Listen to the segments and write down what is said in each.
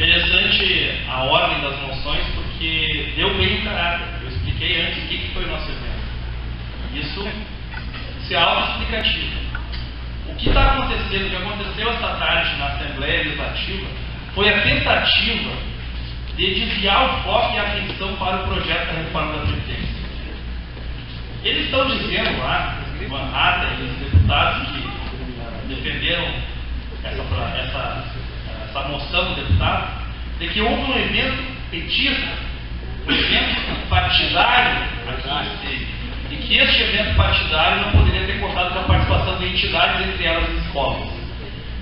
Interessante a ordem das moções, porque deu bem o caráter. Eu expliquei antes o que foi o nosso evento. Isso, isso é auto-explicativo. O que está acontecendo, o que aconteceu esta tarde na Assembleia Legislativa, foi a tentativa de desviar o foco e a atenção para o projeto da reforma da Previdência. Eles estão dizendo lá, Hatten e os deputados que defenderam essa, essa, essa moção do deputado, de que houve um evento petista, um evento partidário e que este evento partidário não poderia ter contado com a participação de entidades, entre elas as escolas.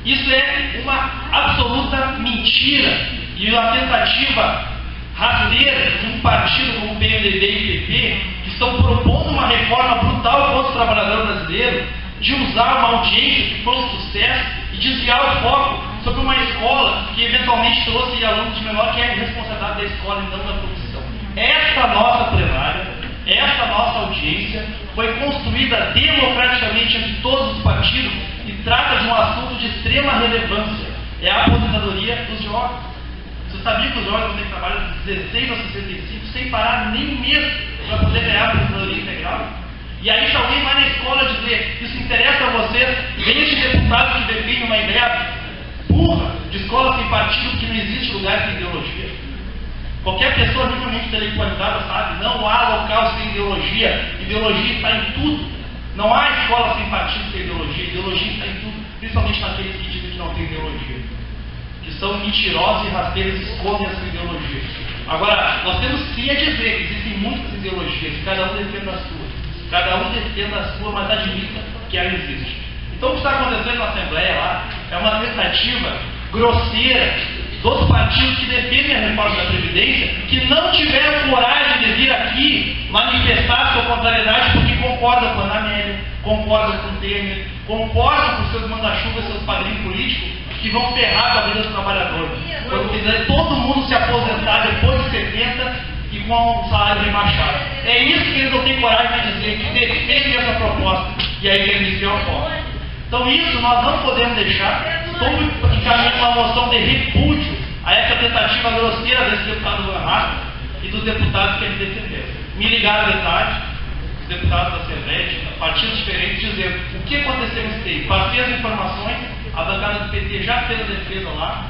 Isso é uma absoluta mentira e uma tentativa rasteira de um partido como o PMDB e PP, que estão propondo uma reforma brutal contra o trabalhador brasileiro, de usar uma audiência que foi um sucesso e desviar o foco sobre uma escola que eventualmente trouxe alunos de menor que é responsabilidade da escola e não da comissão. Esta nossa plenária, esta nossa audiência foi construída democraticamente entre todos os partidos e trata de um assunto de extrema relevância. É a aposentadoria dos jovens. Você sabia que os jovens têm que trabalhar de 16 a 65 sem parar nem mês para poder ganhar a aposentadoria integral? E aí, se alguém vai na escola dizer isso interessa a vocês, vem este deputado que defende uma ideia burra de escola sem partido que não existe lugar sem ideologia. Qualquer pessoa minimamente intelectualizada sabe, não há local sem ideologia. Ideologia está em tudo. Não há escola sem partido sem ideologia. Ideologia está em tudo, principalmente naqueles que dizem que não tem ideologia. Que são mentirosos e rasteiros escondem essa ideologia. Agora, nós temos sim a dizer que existem muitas ideologias, cada um defende a sua. Cada um defende a sua, mas admita que ela existe. Então, o que está acontecendo na Assembleia lá é uma tentativa grosseira dos partidos que defendem a reforma da Previdência, que não tiveram coragem de vir aqui manifestar sua contrariedade porque concordam com a Amélia, concordam com o Temer, concordam com seus manda-chuvas, seus padrinhos políticos, que vão ferrar com a vida dos trabalhadores. Quando todo mundo se aposentar depois de 70 e com um salário rebaixado. É isso que eles não têm coragem de dizer, que defendem essa proposta. E aí eles o foco. Então isso nós não podemos deixar. Estou encaminhando uma moção de repúdio a essa tentativa grosseira desse deputado Van e dos deputados que ele defendeu. Me ligaram de tarde, os deputados da Servete, partidos diferentes, dizendo o que aconteceu nesse tempo. Passei as informações, a bancada do PT já fez a defesa lá,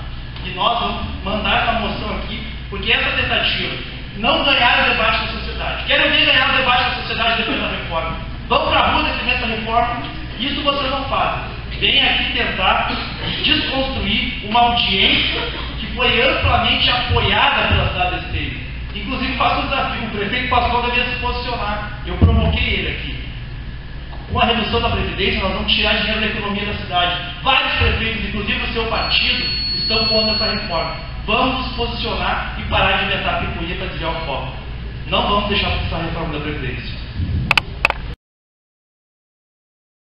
e nós vamos mandar essa moção aqui, porque essa tentativa não ganhar o debate da sociedade. Querem ver ganhar o debate da sociedade depois da reforma. Vão para a rua defender essa reforma. Isso vocês não fazem. Vem aqui tentar desconstruir uma audiência que foi amplamente apoiada pela cidade de Esteio. Inclusive faço um desafio, o prefeito Pascoal devia se posicionar. Eu provoquei ele aqui. Com a redução da Previdência, nós vamos tirar dinheiro da economia da cidade. Vários prefeitos, inclusive o seu partido, estão contra essa reforma. Vamos nos posicionar e parar de inventar picuinha para desviar o foco. Não vamos deixar passar a reforma da Previdência.